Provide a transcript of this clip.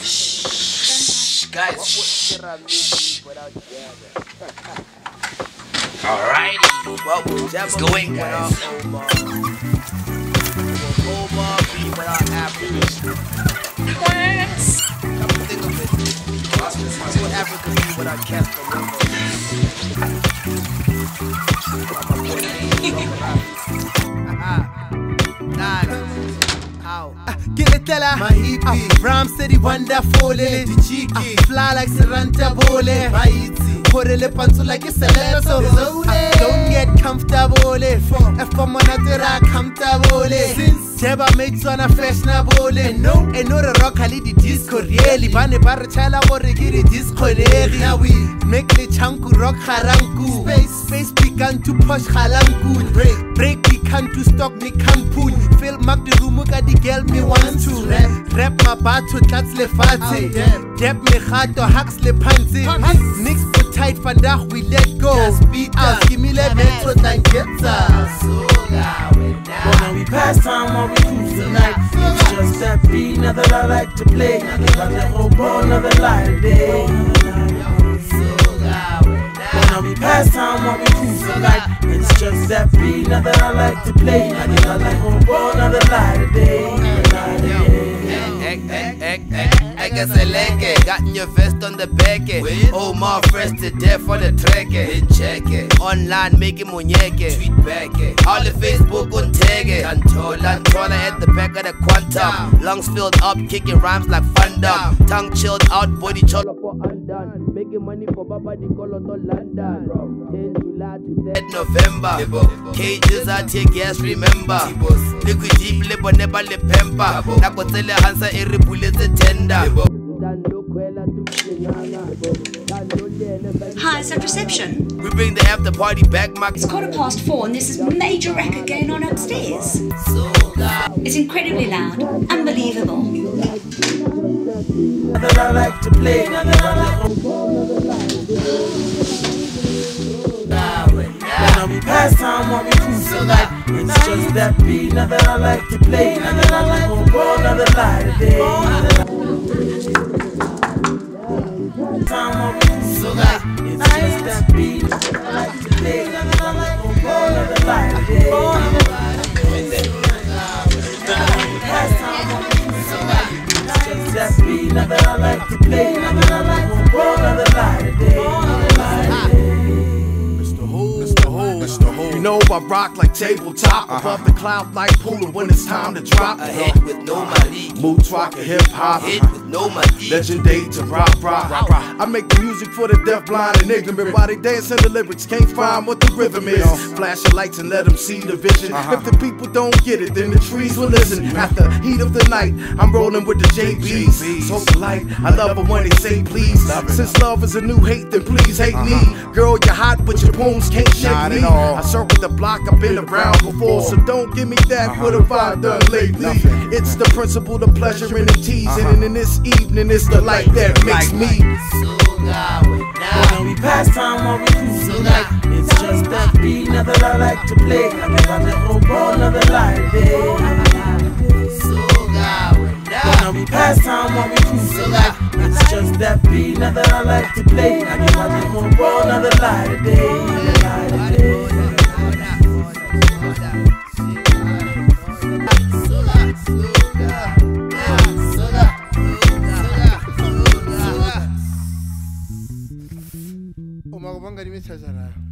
Shh, guys. Alrighty. What would Let's Jabba go be in, without guys. What Africa? Be without Cassper? Get it tela. My hippie. Ram City wonderful le di cheeky. Fly like Seranta Bole. Hore le pantso like a celeb so ah, Don't get comfortable. If I'm on a comfortable. Since. Jeba made on a fashionable No And no the rock ali di disco really. Bane ba re chala gore ke di disco legi Now we? Make the chanku rock haranku Space. Space began to push halanku Break. Break began to stock me kampun Fill mark the room ka di girl me want to Rap. Rap mabatho tlats le fatshe oh, Dep me gato hacks le pantsi Mix for tight for vandag we let go. Beat up. give me le metro than get But now we pass time while we cruise the tonight. It's just that beat, now that I like to play. Got the whole ball, another light today. But now we pass time while we cruise tonight. It's just that beat, another I like to play. Got the whole ball, another light today. Light today. Egg, egg, egg, egg, egg as got your vest on the back. Oh, my fresh to death for the track. Check it. Online making muñeque. Tweet back. All the Facebook on tag it. Antola, Antola at the back of the quantum. Lungs filled up, kicking rhymes like Fandom. Tongue chilled out, body cholo for undone. Making money for Baba Di Colo to London. From 10 July to 3rd November. Cages are tear gas, remember. Liquid deep, libo never le pemper. Nako tsele hansa re buletse tender. Hi, is that reception? We bring the after party back, my It's quarter past four and this is major record going on upstairs. It's incredibly loud, unbelievable. Another I like to play. But now we pass time while we cruise tonight. It's just that beat, another I like to play. Another I like to ball, another light today. Time tonight. It's just that I like to play. Another I like to cruise. It's just that beat, another I like to play. Rock like tabletop above the cloud like pool when it's time to drop. a hit with no uh-huh. money. Mood rock and hip hop. Hit with no money. Legendary to rock, rock, rock. I make the music for the deaf, blind, and ignorant. While they dancing the lyrics, can't find what the rhythm is. Flash your lights and let them see the vision. If the people don't get it, then the trees will listen. At the heat of the night, I'm rolling with the JBs. So polite, I love it when they say please. Since love is a new hate, then please hate me. Girl, you're hot, but your poems can't shake me. I circle the block, I've been around before, so don't give me that. What have I done lately? It's the principle, the pleasure, and the teasing. And in this evening, it's the light that makes me. But now we pass time while we cruise tonight. It's just that beat, another I like to play. I got the whole ball, another light today. But now we pass time while we cruise tonight. It's just that beat, another I like to play. I got the whole ball, another light today. 도망가림이 살잖아요.